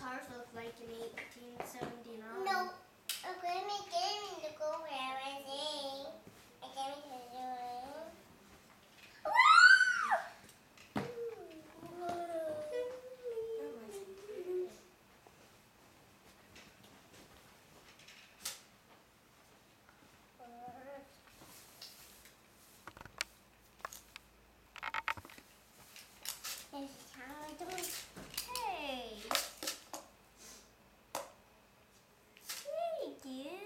cars look like in 1879? No. Me to go where I think. I can't do it. Do it. you.